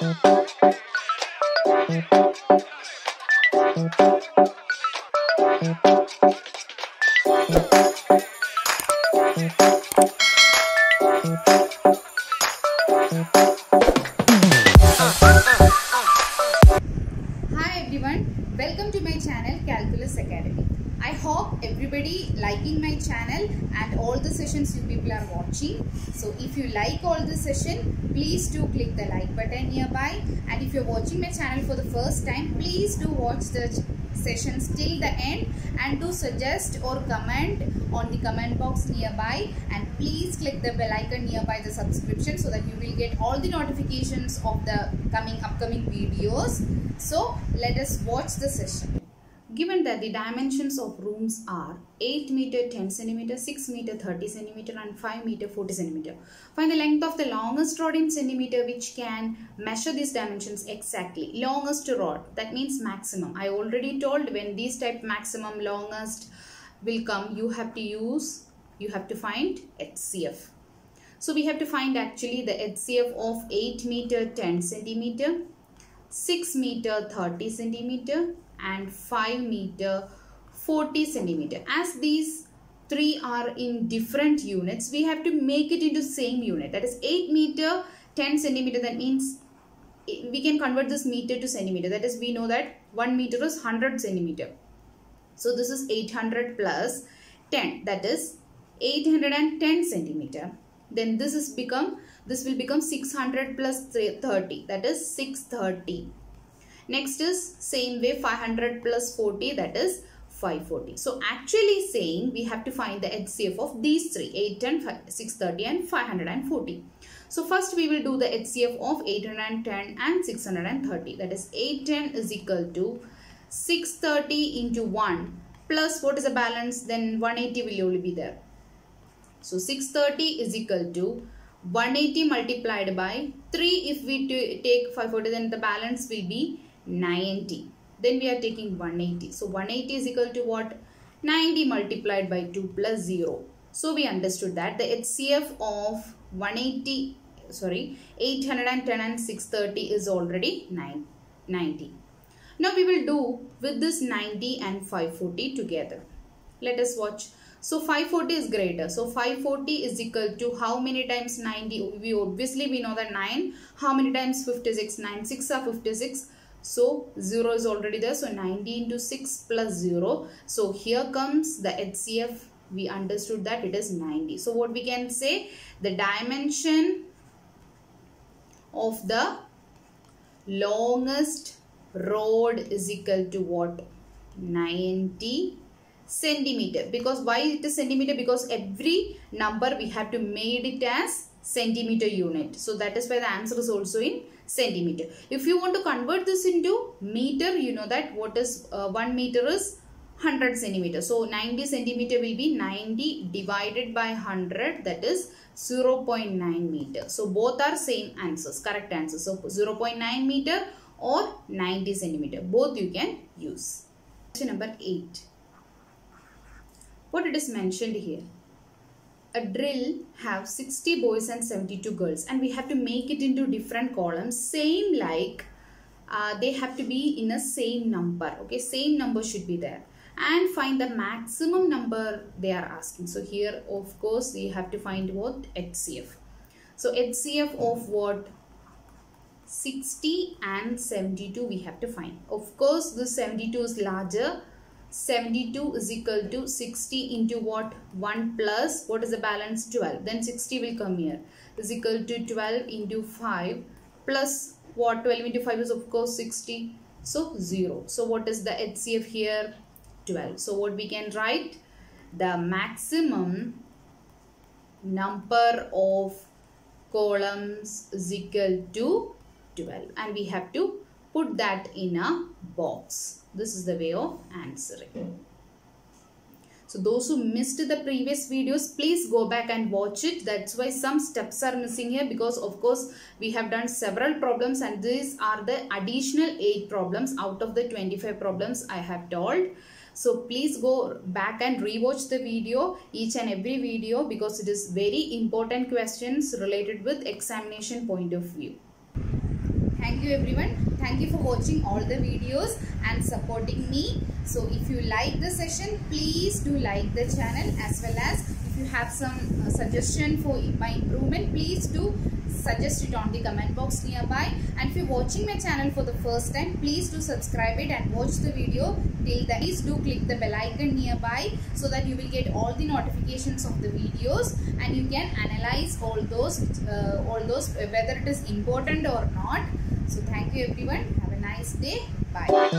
Hi everybody liking my channel and all the sessions you people are watching. So if you like all the session, please do click the like button nearby. And if you're watching my channel for the first time, please do watch the sessions till the end. And do suggest or comment on the comment box nearby. And please click the bell icon nearby the subscription so that you will get all the notifications of the coming upcoming videos. So let us watch the session given that the dimensions of rooms are 8 meter 10 centimeter 6 meter 30 centimeter and 5 meter 40 centimeter find the length of the longest rod in centimeter which can measure these dimensions exactly. Longest rod that means maximum. I already told when these type maximum longest will come you have to use you have to find hcf so we have to find actually the hcf of 8 meter 10 centimeter 6 meter 30 centimeter and 5 meter 40 centimeter. As these three are in different units we have to make it into same unit. That is 8 meter 10 centimeter. That means we can convert this meter to centimeter. That is we know that 1 meter is 100 centimeter. So this is 800 plus 10 that is 810 centimeter. Then this is become this will become 600 plus 30 that is 630 next is same way 500 plus 40 that is 540 so actually saying we have to find the HCF of these three 810 630 and 540 so first we will do the HCF of 810 and 630 that is 810 is equal to 630 into 1 plus what is the balance? Then 180 will only be there. So 630 is equal to 180 multiplied by 3 if we take 540 then the balance will be 90 then we are taking 180 so 180 is equal to what 90 multiplied by 2 plus 0 so we understood that the HCF of 180 sorry 810 and 630 is already 9 90 now we will do with this 90 and 540 together let us watch so 540 is greater. So 540 is equal to how many times 90? We obviously we know that 9. How many times 56? 9 6 are 56. So 0 is already there. So 90 into 6 plus 0. So here comes the HCF. We understood that it is 90. So what we can say? The dimension of the longest rod is equal to what? 90 centimeter because why it is centimeter because every number we have to made it as centimeter unit. So that is why the answer is also in centimeter. If you want to convert this into meter you know that what is uh, 1 meter is 100 centimeter. So 90 centimeter will be 90 divided by 100 that is 0.9 meter. So both are same answers correct answers. So 0.9 meter or 90 centimeter both you can use. Question number 8 what it is mentioned here a drill have 60 boys and 72 girls and we have to make it into different columns same like uh, they have to be in a same number okay? Same number should be there. And find the maximum number they are asking. So here of course we have to find what? HCF so HCF of what? 60 and 72 we have to find. Of course the 72 is larger 72 is equal to 60 into what? 1 plus. What is the balance? 12 then 60 will come here. Is equal to 12 into 5 plus what? 12 into 5 is of course 60 so 0 so what is the HCF here? 12 so what we can write? The maximum number of columns is equal to 12 and we have to put that in a box. This is the way of answering. So those who missed the previous videos please go back and watch it. That's why some steps are missing here because of course we have done several problems and these are the additional 8 problems out of the 25 problems i have told. So please go back and rewatch the video each and every video because it is very important questions related with examination point of view thank you everyone. Thank you for watching all the videos and supporting me. So if you like the session please do like the channel as well as if you have some uh, suggestion for my improvement please do suggest it on the comment box nearby. And if you're watching my channel for the first time please do subscribe it and watch the video. Till the please do click the bell icon nearby so that you will get all the notifications of the videos. And you can analyze all those uh, all those whether it is important or not so thank you everyone. Have a nice day. Bye.